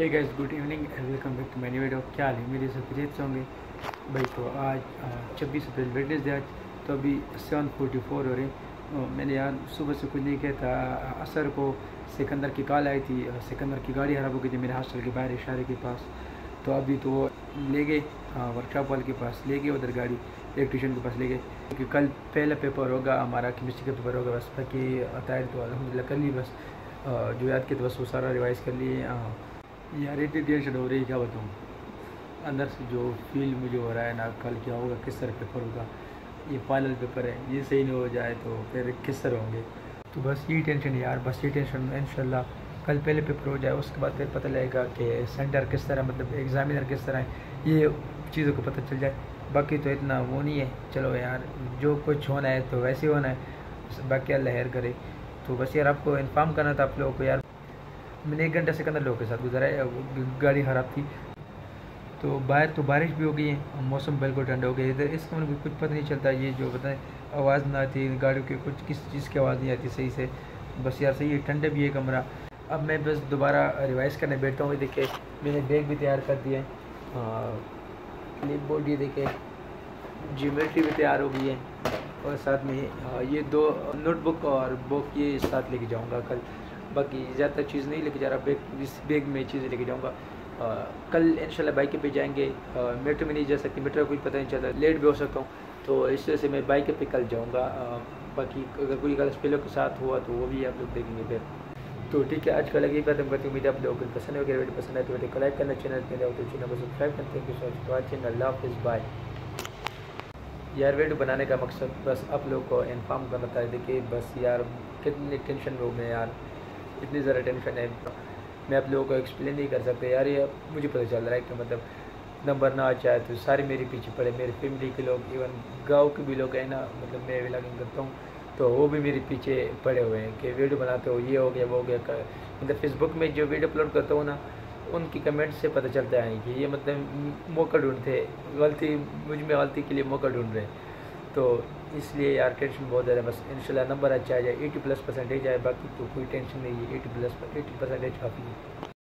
Hey guys good evening and welcome back to many video क्या हाल है? मेरे सबसे होंगे। भाई तो आज छब्बीस अप्रैल वेडनेसडे आज तो अभी सेवन फोर्टी फोर हो रहे अ, मैंने यार सुबह से कुछ नहीं किया था। असर को सिकंदर की कॉल आई थी। सिकंदर की गाड़ी खराब हो गई थी मेरे हॉस्टल के बाहर इशारे के पास। तो अभी तो ले गए वर्कशॉप वाले के पास ले गए उधर गाड़ी। इलेक्ट्रिशियन के पास ले गए। क्योंकि कल पहला पेपर होगा हमारा केमिस्ट्री का पेपर होगा बस। बाकी तैयारी तो अलहमदिल्ला कर ली बस। जो याद किया तो बस वो सारा रिवाइज कर लिए। अ, यार इतनी टेंशन हो रही है क्या बताऊँ? अंदर से जो फील मुझे हो रहा है ना, कल क्या होगा, किस तरह पेपर होगा, ये फाइनल पेपर है, ये सही नहीं हो जाए तो फिर किस तरह होंगे? तो बस ये टेंशन यार, बस ये टेंशन इंशाल्लाह कल पहले पेपर हो जाए, उसके बाद फिर पता लगेगा कि सेंटर किस तरह मतलब एग्ज़ामिनर किस तरह है। ये चीज़ों को पता चल जाए। बाकी तो इतना वो नहीं है। चलो यार, जो कुछ होना है तो वैसे होना है। बाकी अल्लाह खैर करे। तो बस यार, आपको इन्फॉर्म करना था आप लोगों को यार। मैंने एक घंटे सिकंदर लोगों के साथ गुजारा है गाड़ी ख़राब थी। तो बाहर तो बारिश भी हो गई है मौसम बिल्कुल ठंडा हो गया इधर इस में कुछ पता नहीं चलता ये जो बताएँ आवाज़ ना आती गाड़ियों की कुछ किस चीज़ की आवाज़ नहीं आती सही से। बस यार सही है ठंडा भी है कमरा। अब मैं बस दोबारा रिवाइज करने बैठता हूँ। देखिए मैंने बैग भी तैयार कर दिया है क्लिप बोर्ड ये देखिए ज्योमेट्री भी तैयार हो गई है। और साथ में आ, ये दो नोटबुक और बुक ये साथ लेके जाऊँगा कल। बाकी ज़्यादा चीज़ नहीं लेके जा रहा, बैग इस बैग में चीज़ें लेके जाऊँगा। कल इंशाल्लाह बाइक पे जाएँगे मेट्रो में नहीं जा सकती, मेट्रो का कुछ पता नहीं चलता, लेट भी हो सकता हूँ। तो इस वजह से मैं बाइक पे कल जाऊँगा। बाकी अगर कोई गलत स्पेलों के साथ हुआ तो वो भी आप लोग देखेंगे, फिर। तो ठीक है, आज का लगी करते हैं। उम्मीद आप लोगों को पसंद है, अगर वीडियो पसंद है तो वीडियो को लाइक करना, चैनल पे तो चैनल को सब्सक्राइब करते हैं सो मच वॉचिंग अल्लाह हाफिज़ बाय यार, वीडियो बनाने का मकसद बस आप लोगों को इन्फॉर्म करना था। देखिए, बस यार, कितनी टेंशन में हूँ यार। इतनी ज़्यादा टेंशन है। मैं आप लोगों को एक्सप्लेन नहीं कर सकता यार, ये मुझे पता चल रहा है कि मतलब नंबर ना आ जाए तो सारे मेरे पीछे पड़े, मेरे फैमिली के लोग इवन गाँव के भी लोग हैं ना मतलब मैं व्लॉगिंग करता हूँ तो वो भी मेरे पीछे पड़े हुए हैं कि वीडियो बनाते हो, ये हो गया, वो हो गया मतलब फेसबुक में जो वीडियो अपलोड करता हूँ ना, उनकी कमेंट से पता चलता है कि ये मतलब मौका ढूंढते, गलती मुझमें गलती के लिए मौका ढूंढ रहे हैं। तो इसलिए यार टेंशन बहुत ज़्यादा बस इनशाला नंबर अच्छा आ जाए एटी प्लस परसेंटेज आए, बाकी तो कोई टेंशन नहीं है। एटी प्लस एटी परसेंटेज काफ़ी है।